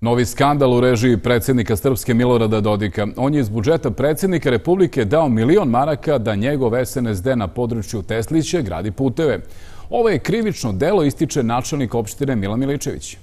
Novi skandal u režiji predsjednika Srpske Milorada Dodika. On je iz budžeta predsjednika Republike dao milion maraka da njegov SNSD na području Tesliće gradi puteve. Ovo je krivično delo, ističe načelnik opštine Mila Miličević.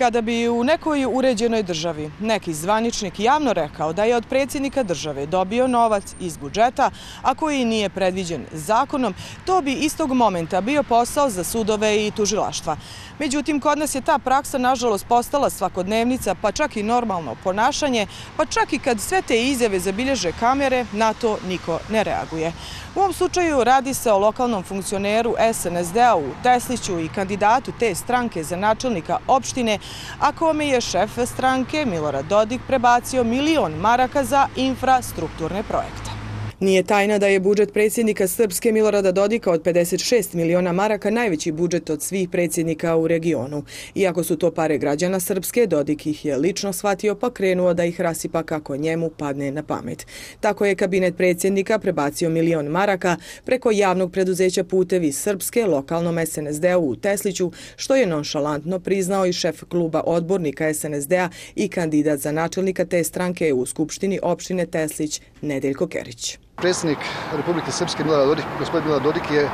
Kada bi u nekoj uređenoj državi neki zvaničnik javno rekao da je od predsjednika države dobio novac iz budžeta, a koji nije predviđen zakonom, to bi istog momenta bio posao za sudove i tužilaštva. Međutim, kod nas je ta praksa nažalost postala svakodnevnica, pa čak i normalno ponašanje, pa čak i kad sve te izjave zabilježe kamere, na to niko ne reaguje. U ovom slučaju radi se o lokalnom funkcioneru SNSD-a u Tesliću i kandidatu te stranke za načelnika opštine, a kome je šef stranke Milorad Dodik prebacio milion maraka za infrastrukturne projekte. Nije tajna da je budžet predsjednika Srpske Milorada Dodika od 56 miliona maraka najveći budžet od svih predsjednika u regionu. Iako su to pare građana Srpske, Dodik ih je lično shvatio pa krenuo da ih rasipa kako njemu padne na pamet. Tako je kabinet predsjednika prebacio milion maraka preko javnog preduzeća putevi Srpske lokalnom SNSD-u u Tesliću, što je nonšalantno priznao i šef kluba odbornika SNSD-a i kandidat za načelnika te stranke u Skupštini opštine Teslić Nedeljko Kerić. Predsjednik Republike Srpske Milorad Dodik, gospodin Milorad Dodik je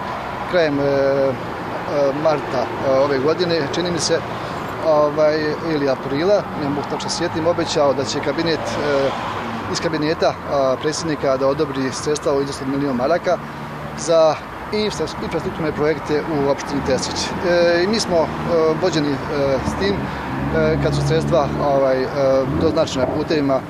krajem e, e, marta e, ove godine, čini mi se, ovaj, ili aprila, ne mogu tačno sjetim, obećao da će kabinet e, iz kabineta predsjednika da odobri sredstva u iznosu milijon maraka za infrastrukturne projekte u opštini Tesić. E, I mi smo vođeni s tim kad su sredstva ovaj, doznačena putevima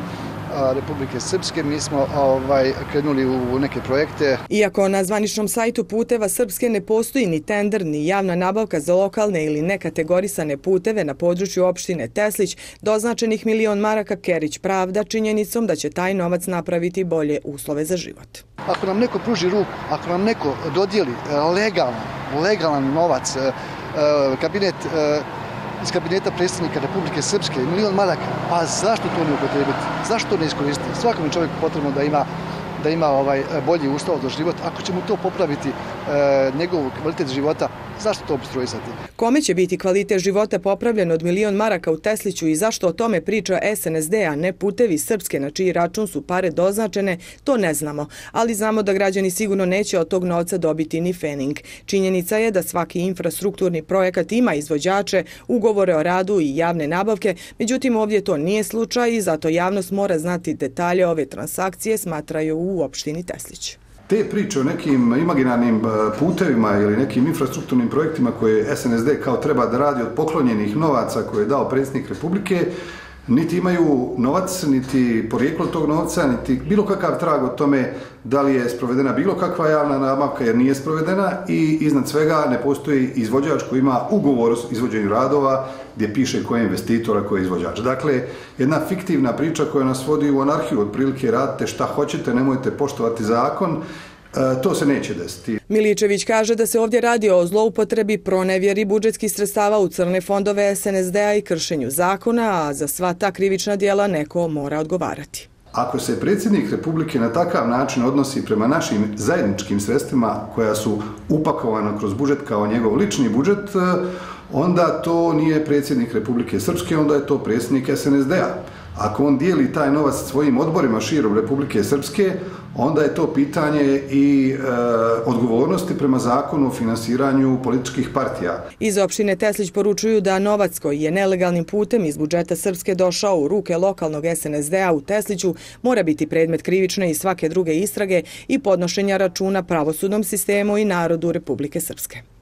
Republike Srpske. Mi smo ovaj, krenuli u neke projekte. Iako na zvaničnom sajtu puteva Srpske ne postoji ni tender, ni javna nabavka za lokalne ili nekategorisane puteve na području opštine Teslić, doznačenih milion maraka Kerić pravda činjenicom da će taj novac napraviti bolje uslove za život. Ako nam neko pruži ruku, ako nam neko dodijeli e, legalan, legalan novac, e, e, kabinet iz kabineta predsjednika Republike Srpske, milion maraka, pa zašto to ne upotrebiti? Zašto ne iskoristiti? Svakom čovjeku potrebno da ima da ima ovaj bolji ustav za život, ako će mu to popraviti E, njegov kvalitet života, zašto to obstruisati? Kome će biti kvalitet života popravljen od milion maraka u Tesliću i zašto o tome priča SNSD, a ne putevi Srpske na čiji račun su pare doznačene, to ne znamo. Ali znamo da građani sigurno neće od tog novca dobiti ni fening. Činjenica je da svaki infrastrukturni projekat ima izvođače, ugovore o radu i javne nabavke, međutim ovdje to nije slučaj i zato javnost mora znati detalje ove transakcije, smatraju u opštini Teslić. Te priče o nekim imaginarnim e, putevima ili nekim infrastrukturnim projektima koje SNSD kao treba da radi od poklonjenih novaca koje je dao predsjednik Republike, niti imaju novac, niti porijeklo tog novca, niti bilo kakav trag o tome da li je sprovedena bilo kakva javna nabavka jer nije sprovedena i iznad svega ne postoji izvođač koji ima ugovor o izvođenju radova gdje piše ko je investitora, ko je izvođač. Dakle, jedna fiktivna priča koja nas vodi u anarhiju, otprilike radite šta hoćete, nemojte poštovati zakon, to se neće desiti. Miličević kaže da se ovdje radi o zloupotrebi pronevjeri budžetskih sredstava u crne fondove SNSD-a i kršenju zakona, a za sva ta krivična dijela neko mora odgovarati. Ako se predsjednik Republike na takav način odnosi prema našim zajedničkim sredstvima koja su upakovana kroz budžet kao njegov lični budžet, e, onda to nije predsjednik Republike Srpske, onda je to predsjednik SNSD-a. Ako on dijeli taj novac svojim odborima širom Republike Srpske, onda je to pitanje i e, odgovornosti prema zakonu o finansiranju političkih partija. Iz opštine Teslić poručuju da novac koji je nelegalnim putem iz budžeta Srpske došao u ruke lokalnog SNSD-a u Tesliću mora biti predmet krivične i svake druge istrage i podnošenja računa pravosudnom sistemu i narodu Republike Srpske.